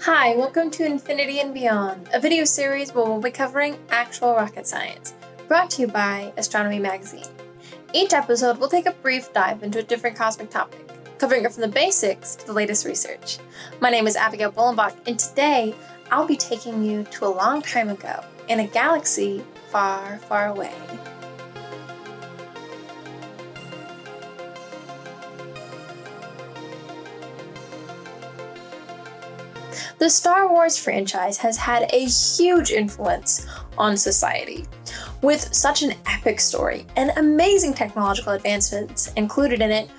Hi, welcome to Infinity and Beyond, a video series where we'll be covering actual rocket science, brought to you by Astronomy Magazine. Each episode will take a brief dive into a different cosmic topic, covering it from the basics to the latest research. My name is Abigail Bollenbach, and today I'll be taking you to a long time ago in a galaxy far, far away. The Star Wars franchise has had a huge influence on society. With such an epic story and amazing technological advancements included in it,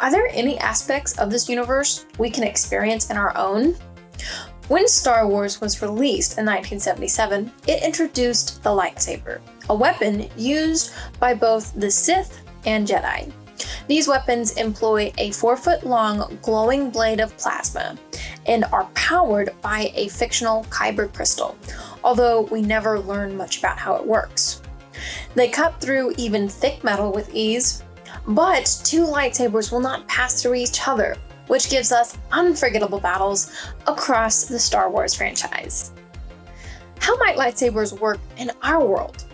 are there any aspects of this universe we can experience in our own? When Star Wars was released in 1977, it introduced the lightsaber, a weapon used by both the Sith and Jedi. These weapons employ a four foot long glowing blade of plasma and are powered by a fictional Kyber crystal, although we never learn much about how it works. They cut through even thick metal with ease, but two lightsabers will not pass through each other, which gives us unforgettable battles across the Star Wars franchise. How might lightsabers work in our world?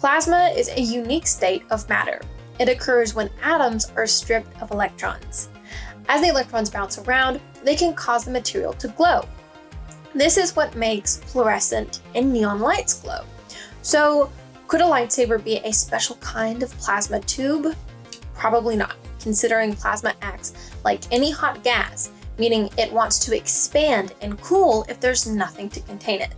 Plasma is a unique state of matter. It occurs when atoms are stripped of electrons. As the electrons bounce around, they can cause the material to glow. This is what makes fluorescent and neon lights glow. So, could a lightsaber be a special kind of plasma tube? Probably not, considering plasma acts like any hot gas, meaning it wants to expand and cool if there's nothing to contain it.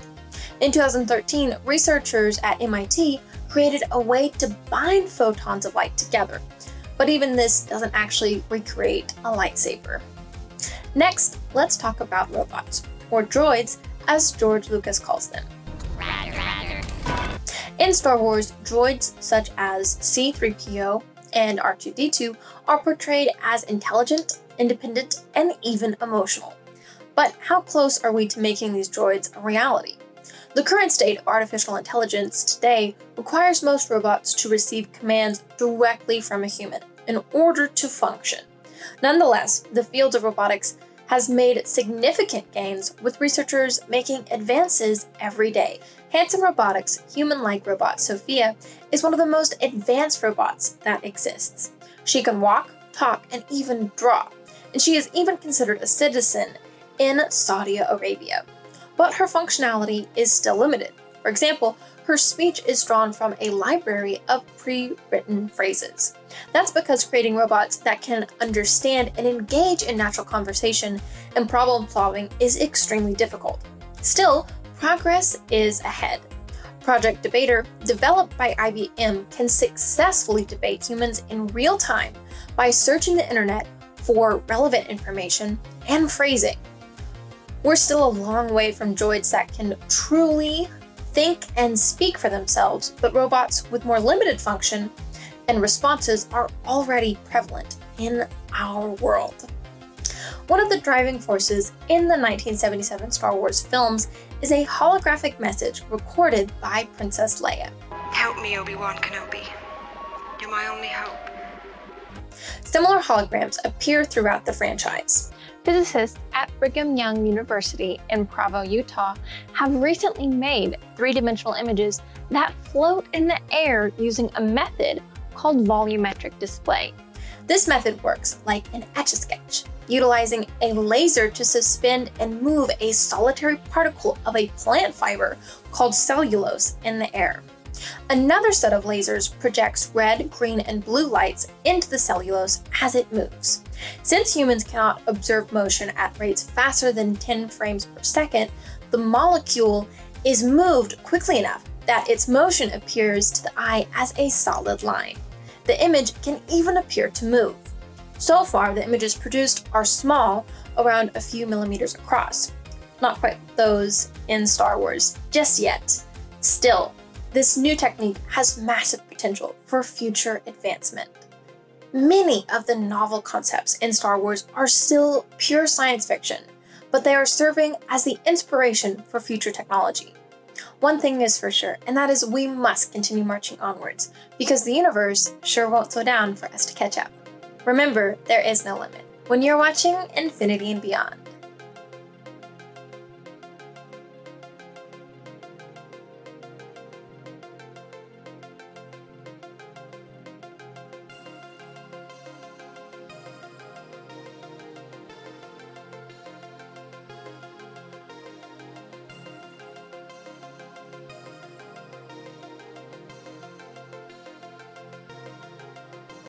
In 2013, researchers at MIT created a way to bind photons of light together, but even this doesn't actually recreate a lightsaber. Next, let's talk about robots, or droids as George Lucas calls them. In Star Wars, droids such as C3PO and R2D2 are portrayed as intelligent, independent, and even emotional. But how close are we to making these droids a reality? The current state of artificial intelligence today requires most robots to receive commands directly from a human in order to function. Nonetheless, the field of robotics has made significant gains, with researchers making advances every day. Hanson Robotics' human like robot Sophia is one of the most advanced robots that exists. She can walk, talk, and even draw, and she is even considered a citizen in Saudi Arabia. But her functionality is still limited. For example, her speech is drawn from a library of pre written phrases. That's because creating robots that can understand and engage in natural conversation and problem solving is extremely difficult. Still, progress is ahead. Project Debater, developed by IBM, can successfully debate humans in real time by searching the internet for relevant information and phrasing. We're still a long way from droids that can truly think and speak for themselves, but robots with more limited function and responses are already prevalent in our world. One of the driving forces in the 1977 Star Wars films is a holographic message recorded by Princess Leia. Help me, Obi-Wan Kenobi. You're my only hope. Similar holograms appear throughout the franchise. Physicists at Brigham Young University in Provo, Utah, have recently made three dimensional images that float in the air using a method called volumetric display. This method works like an etch a sketch, utilizing a laser to suspend and move a solitary particle of a plant fiber called cellulose in the air. Another set of lasers projects red, green, and blue lights into the cellulose as it moves. Since humans cannot observe motion at rates faster than 10 frames per second, the molecule is moved quickly enough that its motion appears to the eye as a solid line. The image can even appear to move. So far, the images produced are small, around a few millimeters across. Not quite those in Star Wars just yet. Still, this new technique has massive potential for future advancement. Many of the novel concepts in Star Wars are still pure science fiction, but they are serving as the inspiration for future technology. One thing is for sure, and that is we must continue marching onwards, because the universe sure won't slow down for us to catch up. Remember, there is no limit when you're watching Infinity and Beyond.